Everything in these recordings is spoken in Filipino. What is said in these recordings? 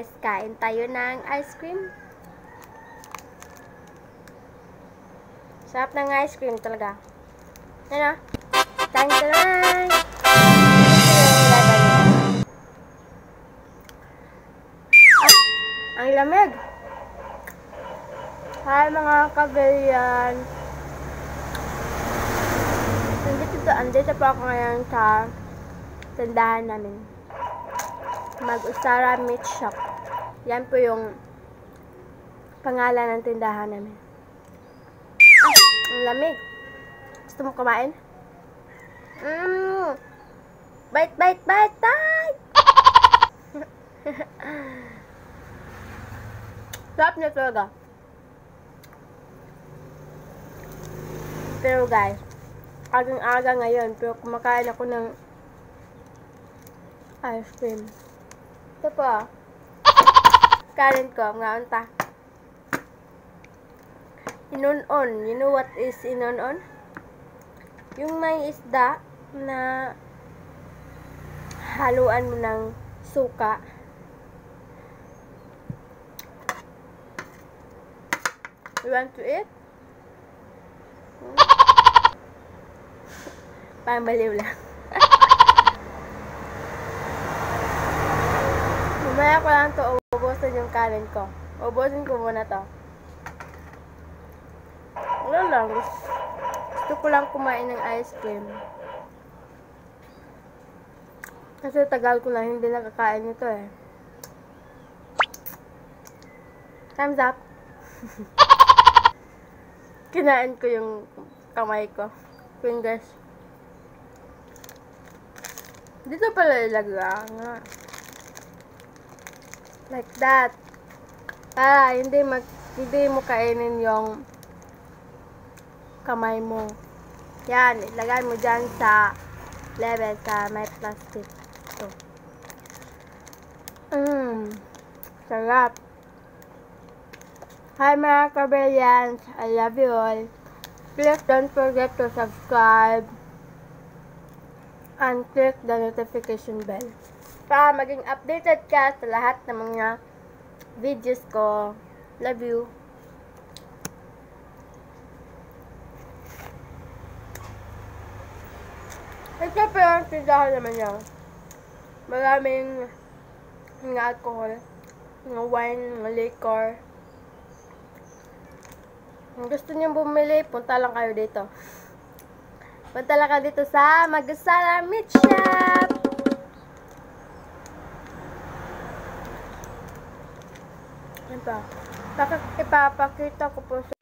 guys, kain tayo ng ice cream. Sarap ng ice cream talaga. Ano? Tang tang! Ah, ang lamig! Hi mga kabayan! Nandito, andito po ako ngayon sa tindahan namin. Mag-Usara Meat Shop. Yan po yung pangalan ng tindahan namin. Ah, ang lamig. Gusto mo kumain? Mmm! Bite, bite, bite, bite! Sarap niya talaga. Pero guys, agang-aga ngayon, pero kumakain ako ng ice cream. Ito po. Kanin ko, nga unta. Inunon. You know what is inunon? Yung may isda na haluan mo ng suka. You want to eat? Hmm? Parang baliw lang. Mamaya ko lang to ubusin yung kanin ko. Ubusin ko muna to. Wala lang. Gusto, ko lang kumain ng ice cream. Kasi tagal ko na hindi nakakain nito eh. Time's up. Kinain ko yung kamay ko. Fingers. Dito pala ilagay nga. Like that. Para hindi mag hindi mo kainin yung kamay mo. Yan, ilagay mo dyan sa level sa may plastic. Ito. Mmm. Sarap. Hi mga kabrilliants. I love you all. Please don't forget to subscribe and click the notification bell para maging updated ka sa lahat ng mga videos ko. Love you. Ito pero ang tindahan naman niya. Maraming mga alcohol, mga wine, mga liquor. Kung gusto niyo bumili, punta lang kayo dito. Punta lang kayo dito sa Magasala Meat Shop! Ito. Bakit ipapakita ko po sa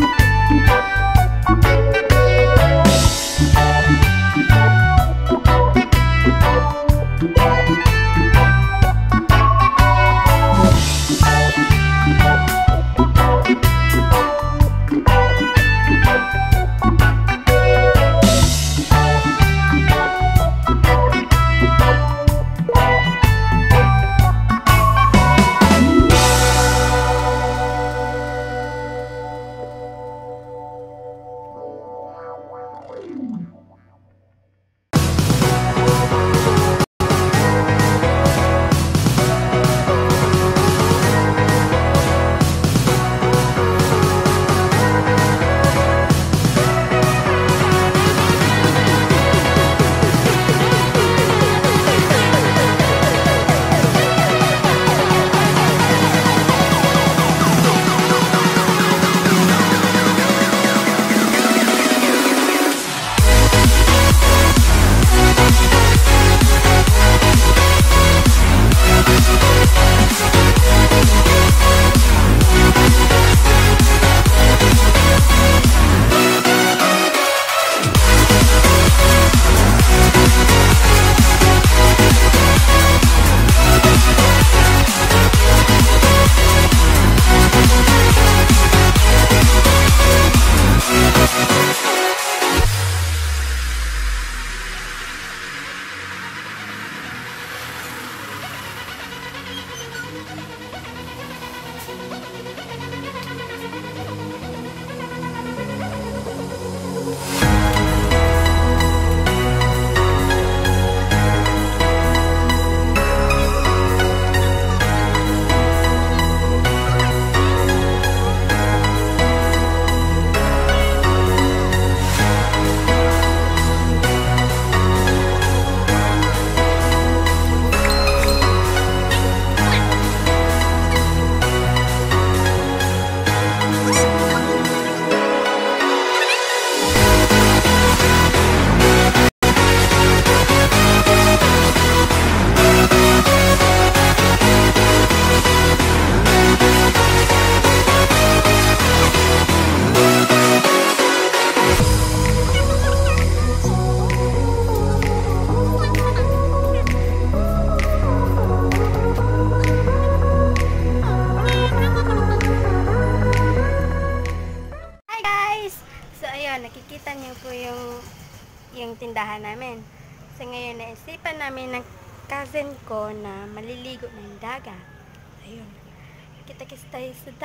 Música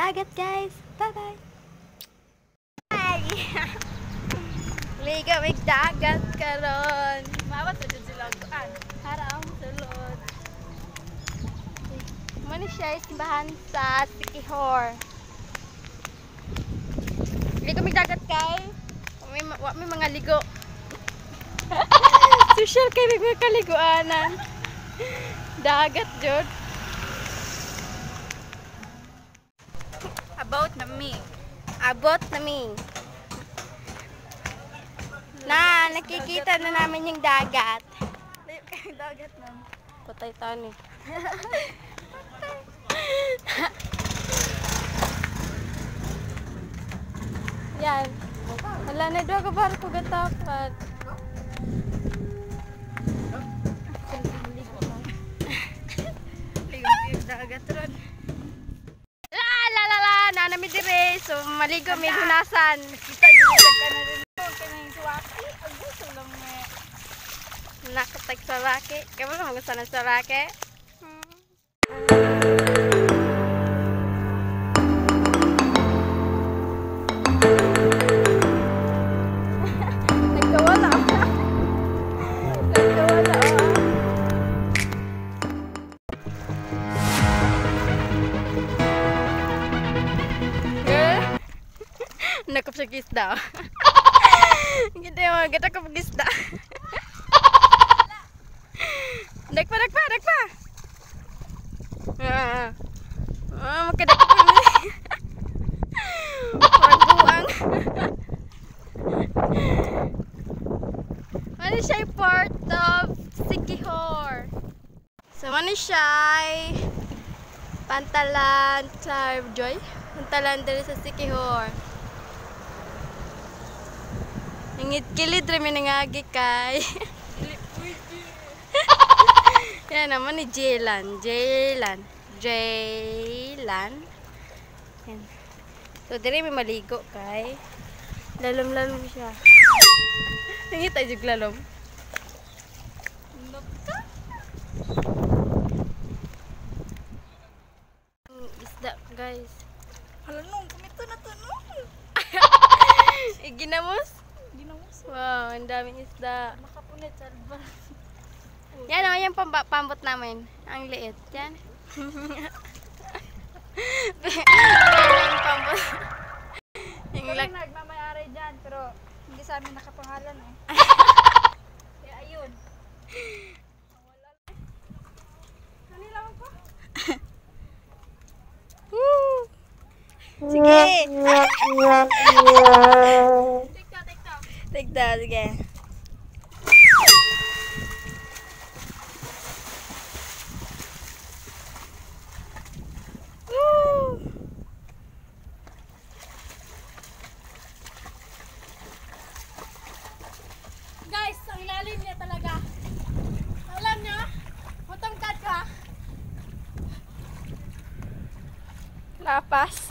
dagat, guys. Bye-bye! Hi! Liga may dagat karon. Mawat sa kuan. Haraw sulod. Mani siya simbahan sa Sikihor. Liga may dagat kay. May, ma- wa may mga ligo. Social kay may kaliguanan. Dagat jud. Me. Abot namin. Na, nakikita na namin yung dagat. Dagat na. Patay tani. Yan. Wala na doon ka barko gatapat. So maligo may hunasan. Kita nyo ka na rin mo. Kanang suwaki. Ang gusto lang mo. Nakatag sa laki. Kaya mo gusto na sa laki. Hmm. Kisda. Ganda yung ganda ko pag isda. Nagpa, nagpa, nagpa. Ah. Ah, makadak ko na. Pagbuang. Ano siya part of Sikihor. So, ano siya Pantalan sa Joy. Pantalan dali sa Sikihor. Ngit kilid rin nangagi kay. Yan naman ni Jaylan. Jaylan. Jaylan. Yan. So, dire may maligo kay. Lalom-lalom siya. Nangita yung lalom. Mm, Isda, guys. Hala nung, kumito na to no. Iginamos? Ginamos. Wow, ang daming isda. Makapunit sa. Yan o, yung pamba- pambot namin. Ang liit. Yan. yung pambot. yung lag... nagmamayari dyan, pero hindi sa amin nakapangalan eh. Kaya ayun. Kanila mo. Woo! Sige! Tikta, tikta. Tigda, sige. passe.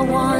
I want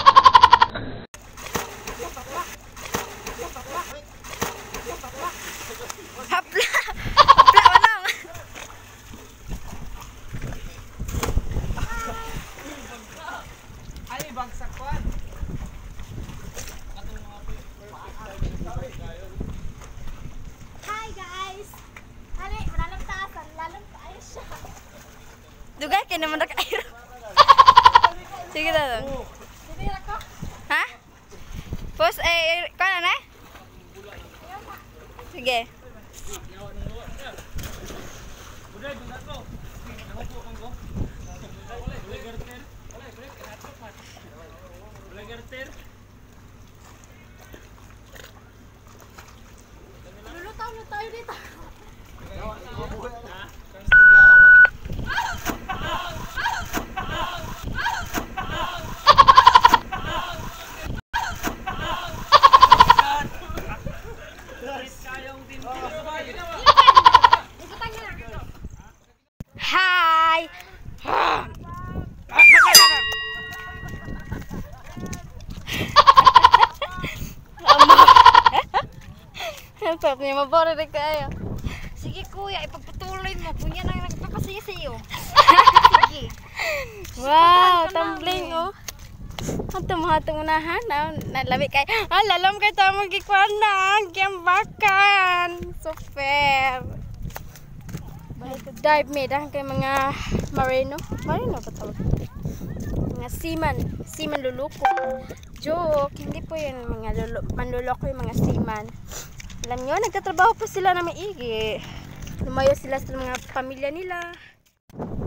Ang sarap niya, mabore rin kayo. Sige kuya, ipagpatuloy mo. Kunya nang nagpapasaya sa iyo. Sige. Wow, tumbling oh. Ang tumahatong unahan. Ah, nalami kay. Ah, lalam kay tamang gikwan na. Gyambakan. Super. Dive me dahil kay mga marino. Marino ba tawag? Mga seaman. Seaman luluko. Joke. Hindi po yun mga lulo, manluloko yung mga seaman. Alam nyo, nagtatrabaho po sila na maigi. Lumayo sila sa mga pamilya nila.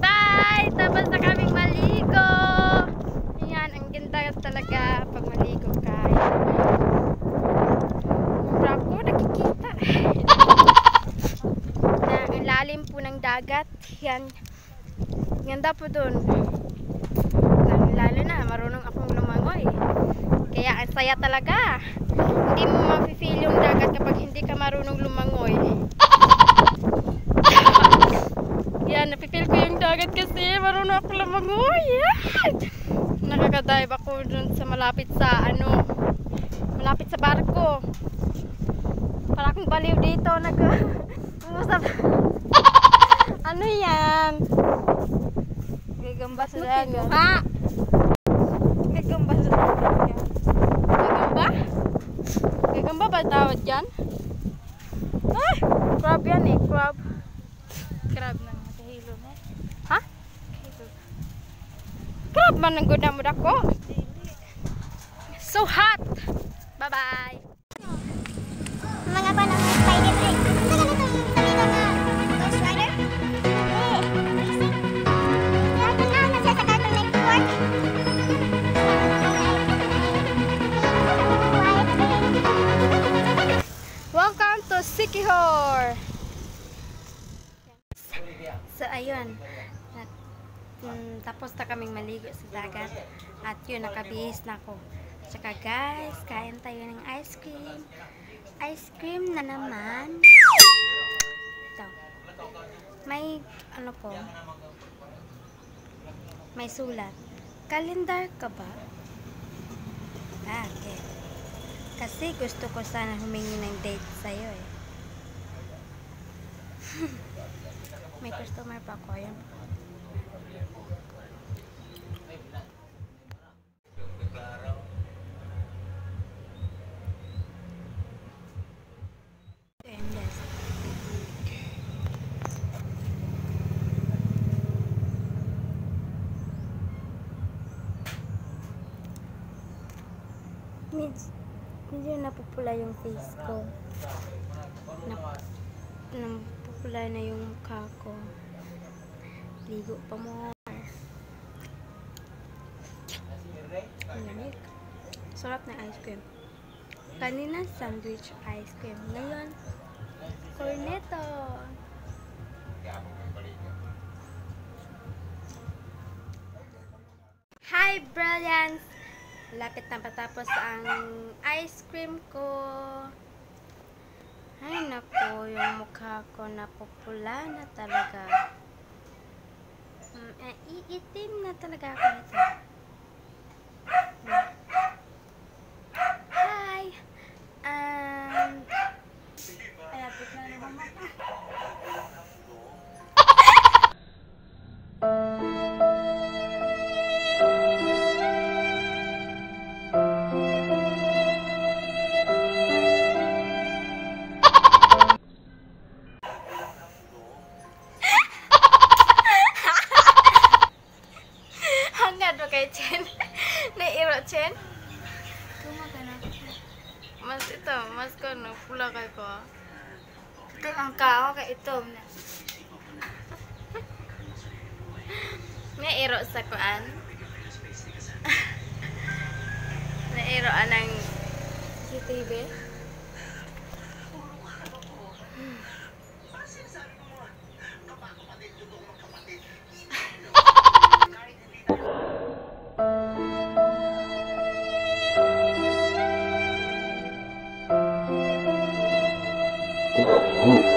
Bye! Tapos na kaming maligo! Yan, ang ganda talaga pag maligo ka. Yung bra ko, nakikita. na, ang lalim po ng dagat. Yan. Ganda po dun. Lalo na, marunong akong lumangoy. Kaya ang saya talaga. Hindi mo mafe-feel yung dagat kapag hindi ka marunong lumangoy. Yan, nafe-feel ko yung dagat kasi marunong ako lumangoy. Yan! Nakakadive ako dun sa malapit sa ano, malapit sa barko. Para akong baliw dito. Nag Umusap. ano yan? Gagamba sa dagat. Ha? Tawad dyan? Ay! Crab yan eh, crab. Crab na nakahilo na. Ha? Crab man ang guna mo dako. So hot! Bye-bye! Ayun. At, mm, tapos na kaming maligo sa dagat. At yun, nakabihis na ako. Tsaka guys, kain tayo ng ice cream. Ice cream na naman. Ito. May, ano po, may sulat. Kalendar ka ba? Bakit? Kasi gusto ko sana humingi ng date sa'yo eh. May customer pa ako. Ayan. Medyo, medyo napupula yung face ko. Napupula na yung mukha ko. Ligo pa mo. Sarap na ice cream. Kanina sandwich ice cream. Ngayon, cornetto. Hi, Brilliance! Lapit na patapos ang ice cream ko. Ay, nako, yung mukha ko napupula na talaga. Eh, iitim na talaga ako nito. Group.